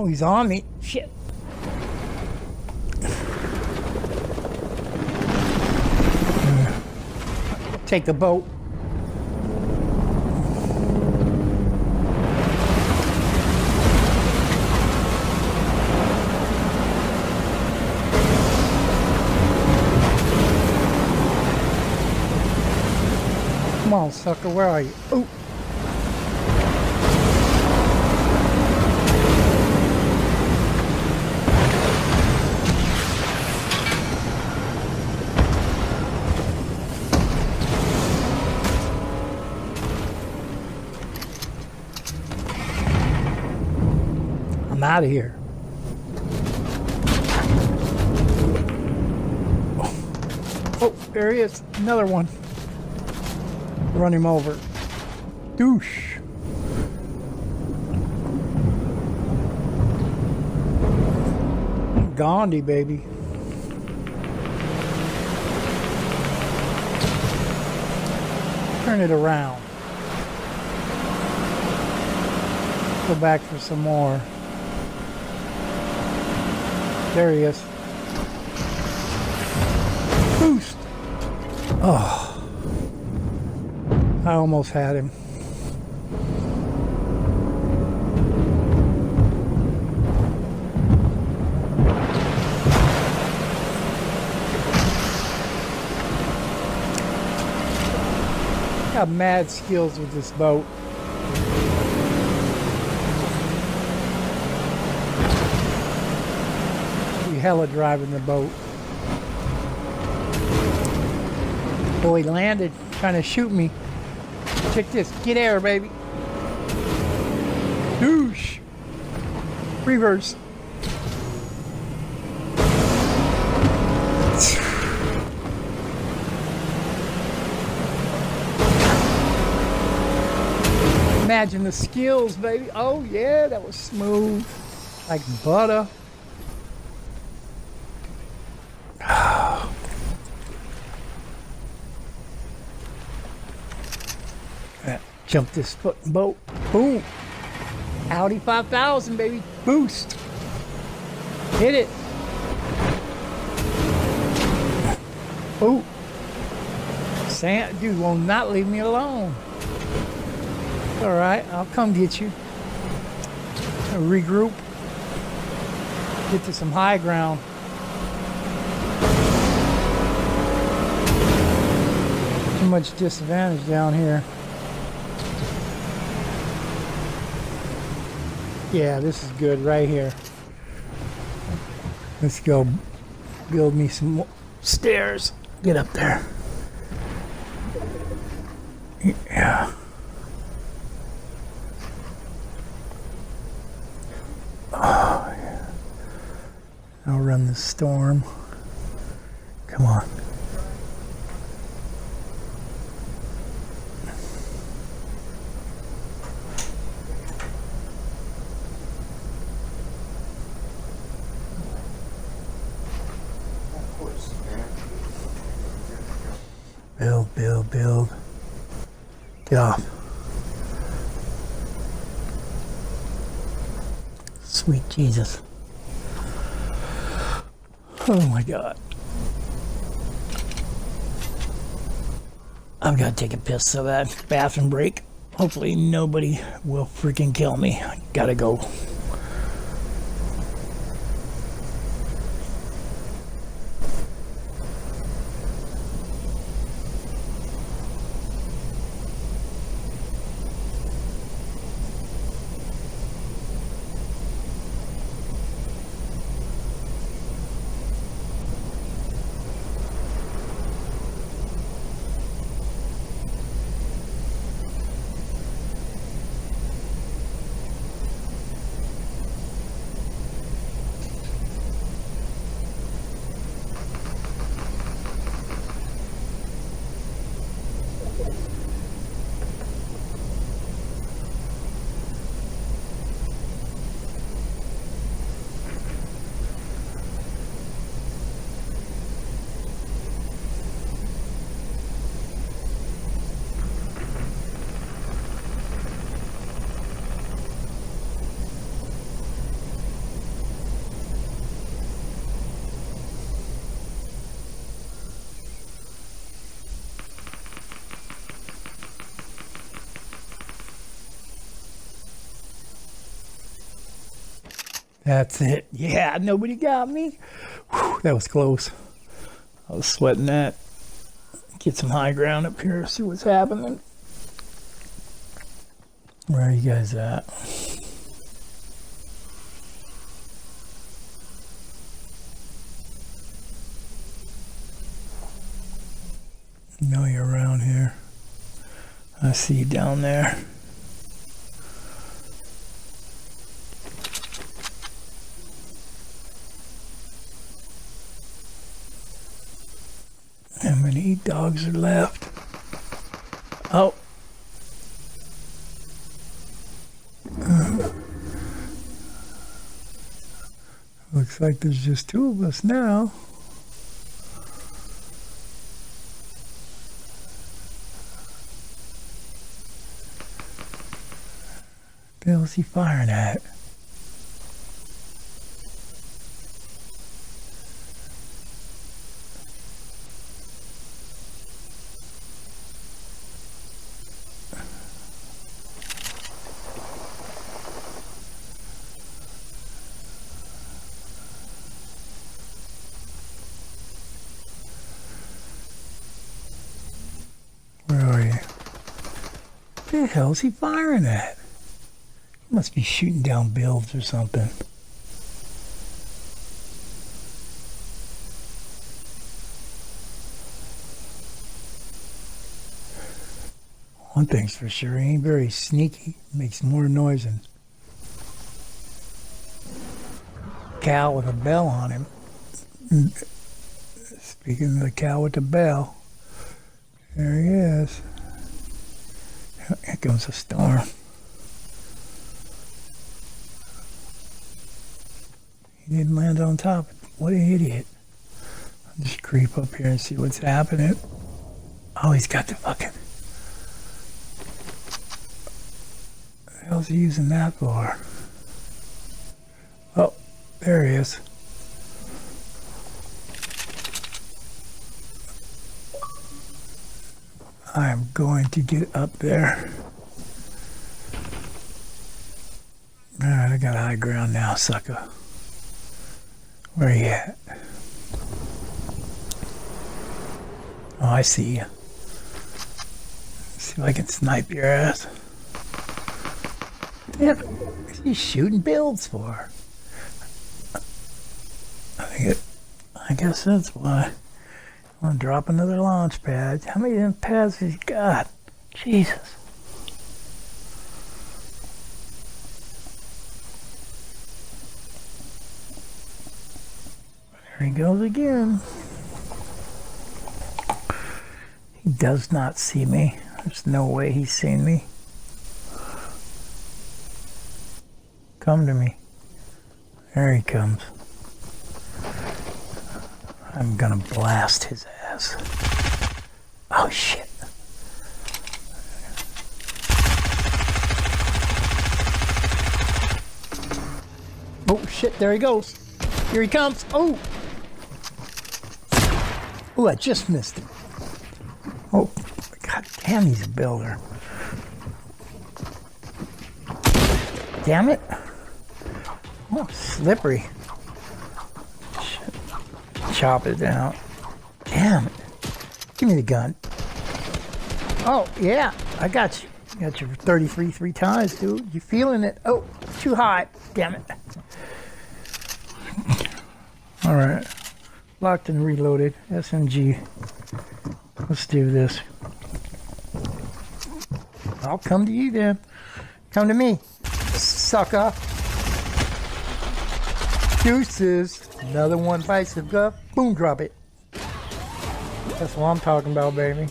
Oh, he's on me. Shit. Take the boat. Come on, sucker, where are you? Ooh. Out of here. Oh, there he is. Another one. Run him over. Douche. Gandhi, baby. Turn it around. Go back for some more. There he is. Boost. Oh. I almost had him. Got mad skills with this boat. Hella driving the boat. Boy, landed trying to shoot me. Check this. Get air, baby. Douche. Reverse. Imagine the skills, baby. Oh, yeah, that was smooth. Like butter. Jump this fucking boat. Boom. Audi 5000, baby. Boost. Hit it. Oh. Sam, dude will not leave me alone. All right, I'll come get you. I'll regroup. Get to some high ground. Too much disadvantage down here. Yeah, this is good right here. Let's go build me some mo- stairs. Get up there. Yeah. Oh, yeah. I'll run the storm. Come on. Build, build, build. Get off. Sweet Jesus. Oh my God. I've got to take a piss so that Bathroom break. Hopefully nobody will freaking kill me. I gotta go. That's it. Yeah, nobody got me. Whew, that was close. I was sweating that. Get some high ground up here, see what's happening. Where are you guys at? know you're around here. I see you down there. Dogs are left? Oh. Uh, looks like there's just two of us now. The is he firing at? Where are you? The hell's he firing at? He must be shooting down builds or something. One thing's for sure, he ain't very sneaky. Makes more noise than cow with a bell on him. Speaking of the cow with the bell, there he is. Here comes a storm. He didn't land on top. What an idiot. I'll just creep up here and see what's happening. Oh, he's got the fucking. What the hell's he using that for? Oh, there he is. I am going to get up there. Alright, I got high ground now, sucker. Where are you at? Oh, I see you. See if I can snipe your ass. Damn, he's shooting builds for? I think it, I guess that's why. I'm gonna drop another launch pad. How many them pads has he got? Jesus. There he goes again. He does not see me. There's no way he's seen me. Come to me. There he comes. I'm gonna blast his ass. Oh shit. Oh shit, there he goes. Here he comes. Oh. Oh, I just missed him. Oh, god damn, he's a builder. Damn it. Oh, slippery chop it down. Damn it. Give me the gun. Oh, yeah, I got you. Got you 33 three times, dude. You feeling it? Oh, too high. Damn it. All right. Locked and reloaded. SMG. Let's do this. I'll come to you then. Come to me, sucker. Deuces. Another one bites the gut. Boom, drop it. That's what I'm talking about, baby.